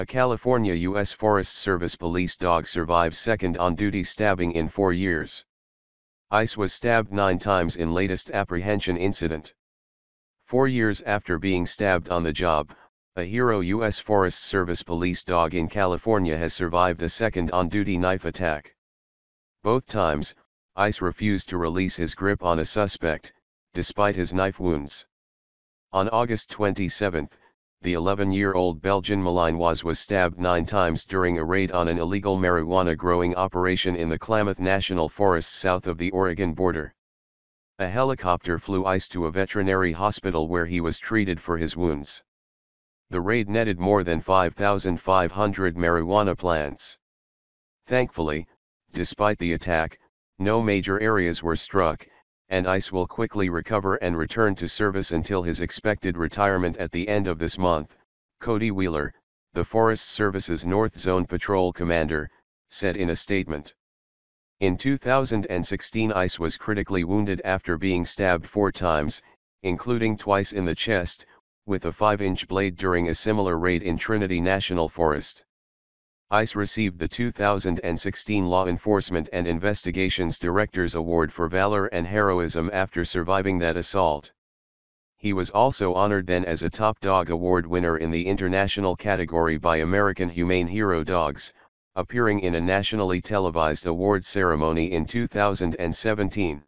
A California U.S. Forest Service police dog survives second on-duty stabbing in four years. Ice was stabbed nine times in latest apprehension incident. Four years after being stabbed on the job, a hero U.S. Forest Service police dog in California has survived a second on-duty knife attack. Both times, Ice refused to release his grip on a suspect, despite his knife wounds. On August 27, the 11-year-old Belgian Malinois was stabbed nine times during a raid on an illegal marijuana growing operation in the Klamath National Forest south of the Oregon border. A helicopter flew Ice to a veterinary hospital where he was treated for his wounds. The raid netted more than 5,500 marijuana plants. Thankfully, despite the attack, no major areas were struck, and ICE will quickly recover and return to service until his expected retirement at the end of this month, Cody Wheeler, the Forest Service's North Zone Patrol Commander, said in a statement. In 2016 ICE was critically wounded after being stabbed four times, including twice in the chest, with a 5-inch blade during a similar raid in Trinity National Forest. ICE received the 2016 Law Enforcement and Investigations Director's Award for Valor and Heroism after surviving that assault. He was also honored then as a Top Dog Award winner in the international category by American Humane Hero Dogs, appearing in a nationally televised award ceremony in 2017.